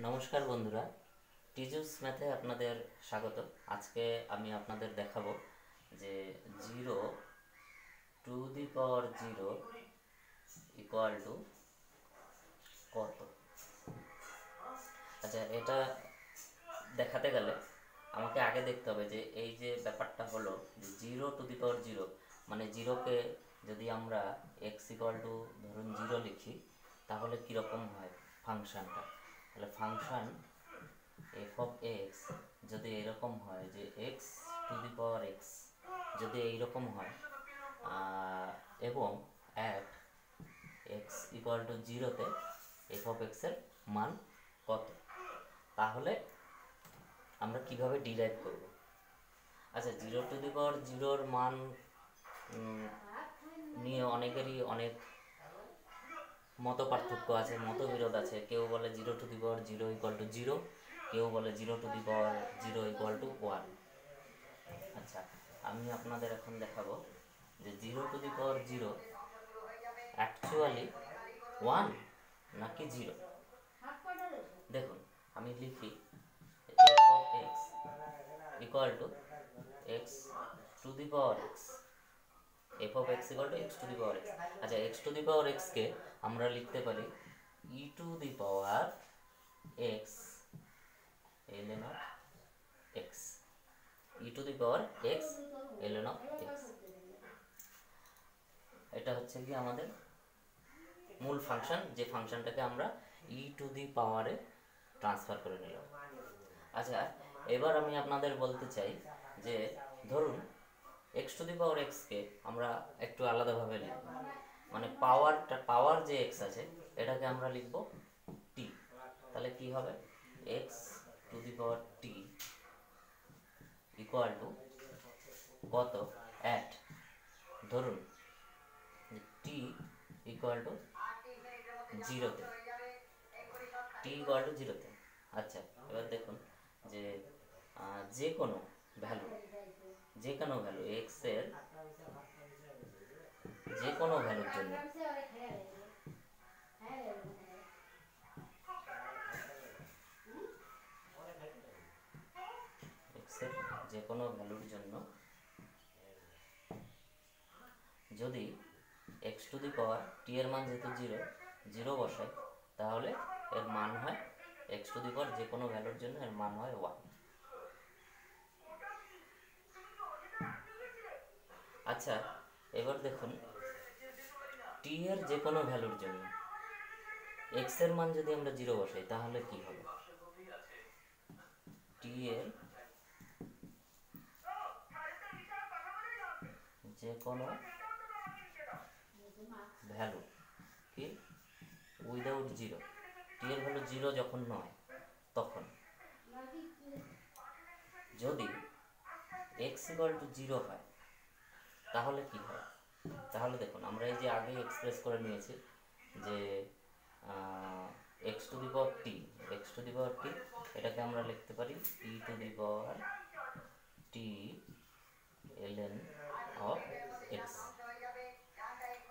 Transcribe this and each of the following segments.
নমস্কার বন্ধুরা, টিজুস ম্যাথে আপনাদের স্বাগত। আজকে আমি আপনাদের দেখাবো যে zero to the power zero equal to কত। আচ্ছা এটা দেখাতে গেলে আমাকে আগে দেখতে হবে যে এই যে ব্যাপারটা হলো যে zero to the power zero মানে জিরোকে যদি আমরা এক্স ইকুয়াল টু ধরুন জিরো লিখি, তাহলে কীরকম হয় ফাংশানটা? তাহলে ফাংশন এফ অফ এক্স যদি এরকম হয় যে x to the power x যদি এইরকম হয় এবং অ্যাট এক্স ইকুয়াল টু জিরোতে এফ অফ এক্সের মান কত? তাহলে আমরা কীভাবে ডিরাইভ করব? আচ্ছা জিরো টু দি পাওয়ার জিরোর মান নিয়ে অনেকেরই অনেক মত পার্থক্য আছে, মতবিরোধ আছে। কেউ বলে zero to the power zero equal to zero কেউ বলে zero to the power zero equal to one আচ্ছা আমি আপনাদের এখন দেখাবো যে zero to the power zero actually one নাকি জিরো দেখুন, আমি লিখি x equal to x to the power x f of x equal to x to the power x আচ্ছা এক্স টু দি পাওয়ার এক্সকে আমরা লিখতে পারি e to the power x ln of x e to the power x ln of x এটা হচ্ছে কি আমাদের মূল ফাংশন যে ফাংশনটাকে আমরা ই টু দি পাওয়ারে ট্রান্সফার করে নিলাম। আচ্ছা এবার আমি আপনাদের বলতে চাই যে, ধরুন এক্স টু দি পাওয়ার এক্সকে আমরা একটু আলাদাভাবে লিখব। মানে পাওয়ারটা পাওয়ার যে এক্স আছে, এটাকে আমরা লিখব টি তাহলে কি হবে? X to the power t equal to কত? অ্যাট ধরুন টি ইকুয়াল টু জিরোতে টি ইকুয়াল টু জিরোতে আচ্ছা এবার দেখুন যে যে কোনো ভ্যালু যে কোনো ভ্যালু এক্সের যে কোনো ভ্যালুর জন্য যে কোনো ভ্যালুর জন্য যদি এক্স টু দি পাওয়ার টি এর মান যেহেতু জিরো জিরো বসাই, তাহলে এর মান হয় এক্স টু দি পাওয়ার যে কোনো ভ্যালুর জন্য এর মান হয় ওয়ান আচ্ছা এবার দেখুন। টি এর যে কোনো ভ্যালুর জন্য এক্সের মান যদি আমরা জিরো বসাই, তাহলে কি হবে? টি এর যে কোনো ভ্যালু কি? উইদাউট জিরো টি এর ভ্যালু জিরো যখন নয়, তখন যদি এক্স ইকুয়াল টু জিরো হয় তাহলে কি হয়? তাহলে দেখুন, আমরা এই যে আগে এক্সপ্রেস করে নিয়েছি যে x to the power t x to the power t এটাকে আমরা লিখতে পারি e to the power t LN of x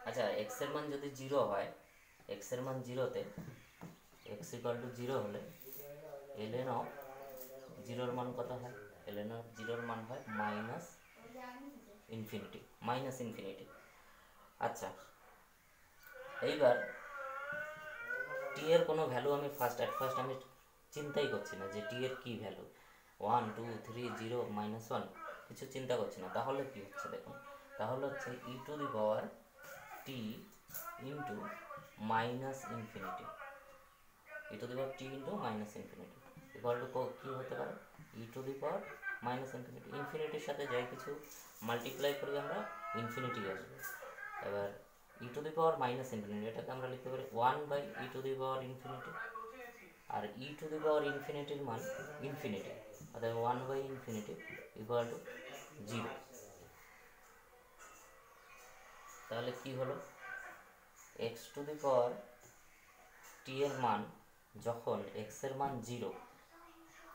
আচ্ছা এক্সের মান যদি জিরো হয় এক্সের মান জিরোতে এক্স ইকুয়াল টু জিরো হলে এলএন অফ জিরোর মান কত হয়? এলএন অফ জিরোর মান হয় মাইনাস ইনফিনিটি মাইনাস ইনফিনিটি আচ্ছা এইবার টি এর কোনো ভ্যালু আমি ফার্স্ট অ্যাট ফার্স্ট আমি চিন্তাই করছি না যে টি এর কী value one two three zero minus one কিছু চিন্তা করছি না। তাহলে কি হচ্ছে দেখুন, তাহলে হচ্ছে e to the power t into minus infinity e to the power t into minus infinity equal to কী হতে পারে? E to the power minus infinity ইনফিনিটির সাথে যাই কিছু মাল্টিপ্লাই করি আমরা ইনফিনিটি আসবে। এবার e to the power minus infinity এটাকে আমরা লিখতে পারি one by e to the power infinity R e to the power ইনফিনিটির মান ইনফিনিটি অর্থাৎ one by infinity equal to zero তাহলে কি হলো? এক্স টু দি পাওয়ার টি এর মান যখন এক্সের মান জিরো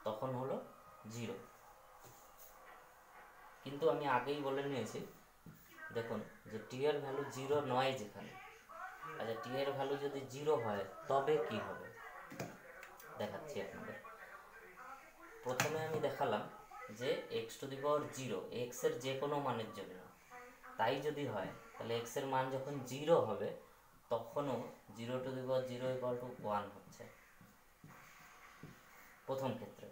তখন হলো জিরো কিন্তু আমি আগেই বলে নিয়েছি। দেখুন, যে টি এর ভ্যালু জিরো নয় যেখানে আচ্ছা টি এর ভ্যালু যদি জিরো হয়, তবে কি হবে? দেখাচ্ছি আপনাদের। প্রথমে আমি দেখালাম যে x to the power zero এক্সের যে কোনো মানের জন্য। তাই যদি হয়, তাহলে এক্সের মান যখন জিরো হবে, তখনও zero to the power zero equal to one হচ্ছে। প্রথম ক্ষেত্রে।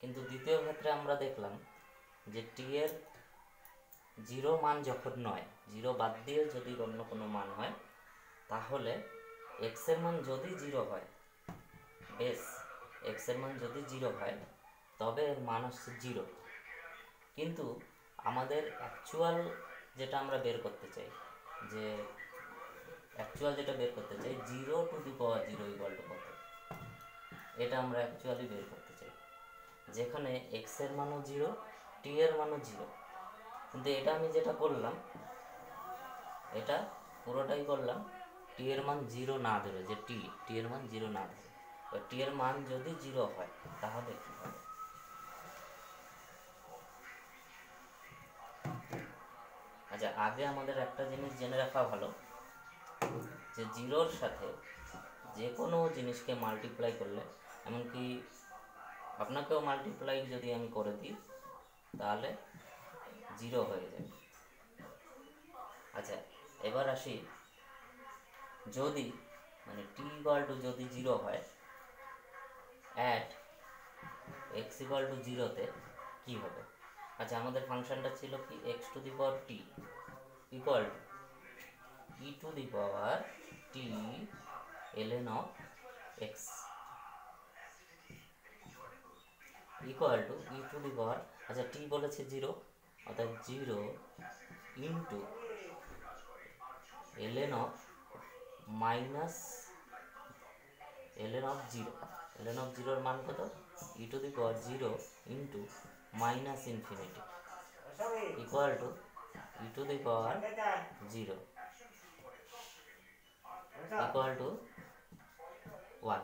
কিন্তু দ্বিতীয় ক্ষেত্রে আমরা দেখলাম যে টি এর জিরো মান যখন নয় জিরো বাদ দিয়ে যদি অন্য কোনো মান হয়, তাহলে এক্সের মান যদি জিরো হয়, বেশ এক্সের মান যদি জিরো হয়, তবে এর মান আসছে জিরো কিন্তু আমাদের অ্যাকচুয়াল যেটা আমরা বের করতে চাই, যে অ্যাকচুয়াল যেটা বের করতে চাই zero to the power zero equal to কত? এটা আমরা অ্যাকচুয়ালি বের করতে চাই। যেখানে এক্সের মানও জিরো টি এর মানও জিরো কিন্তু এটা আমি যেটা করলাম, এটা পুরোটাই করলাম টি এর মান জিরো না ধরে যে টি টি এর মান জিরো না ধরে টি এর মান যদি জিরো হয়, তাহলে কি হবে? আচ্ছা আগে আমাদের একটা জিনিস জেনে রাখা ভালো, যে জিরোর সাথে যে কোনো জিনিসকে মাল্টিপ্লাই করলে, এমনকি আপনাকেও মাল্টিপ্লাই যদি আমি করে দিই তাহলে জিরো হয়ে যাবে আচ্ছা এবার আসি। যদি মানে টি ইকুয়াল টু যদি জিরো হয় অ্যাট এক্স ইকুয়াল টু জিরোতে কী হবে? আচ্ছা আমাদের ফাংশনটা ছিল কি? X to the power t equal to e to the power t ln of x equal to e to the power আচ্ছা টি বলেছে জিরো অর্থাৎ zero into ln of minus ln of zero ln of জিরোর মান কত? E to the power zero into minus infinity equal to e to the power zero equal to one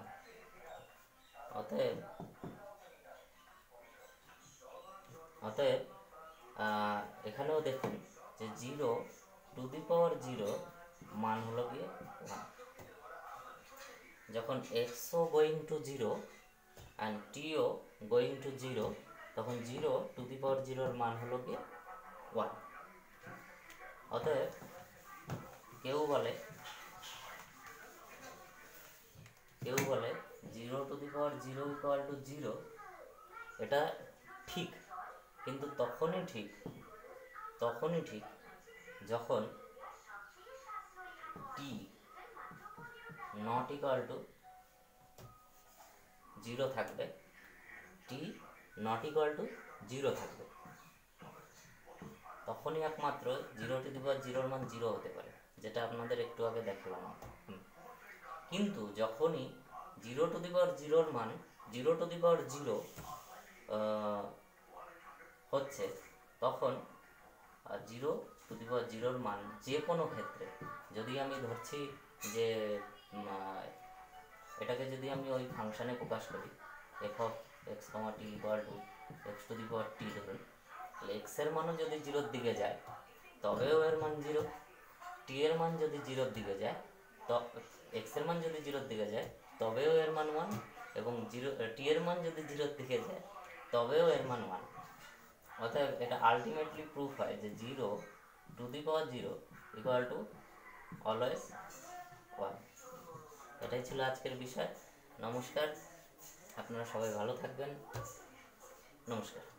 অতএব অতএব এখানেও দেখুন যে zero, to the power zero মান হলো গিয়ে ওয়ান যখন এক্সও গোয়িং টু জিরো অ্যান্ড টিও গোয়িং টু জিরো তখন জিরো টু দি পাওয়ার জিরোর মান হলো গিয়ে ওয়ান অতএব, কেউ বলে কেউ বলে zero to the power zero equal to zero এটা ঠিক। কিন্তু তখনই ঠিক তখনই ঠিক যখন t not equal to zero থাকবে t not equal to zero থাকবে। তখনই একমাত্র জিরো টু দি পাওয়ার জিরোর মান জিরো হতে পারে, যেটা আপনাদের একটু আগে দেখলাম কিন্তু যখনই জিরো টু দি জিরোর মান জিরো টু দি জিরো হচ্ছে, তখন জিরো টু দি পাওয়ার জিরোর মান যে কোনো ক্ষেত্রে, যদি আমি ধরছি যে এটাকে যদি আমি ওই ফাংশানে প্রকাশ করি f of x comma t equal to x to the power t ধরুন, তাহলে এক্সের মানও যদি জিরোর দিকে যায়, তবেও এর মান জিরো টি এর মান যদি জিরোর দিকে যায়, তো এক্সের মান যদি জিরোর দিকে যায়, তবেও এর মান ওয়ান এবং জিরো টি এর মান যদি জিরোর দিকে যায়, তবেও এর মান ওয়ান অতএব এটা আলটিমেটলি প্রুফ হয় যে zero to the power zero equal to always one এটাই ছিল আজকের বিষয়। নমস্কার। আপনারা সবাই ভালো থাকবেন। নমস্কার।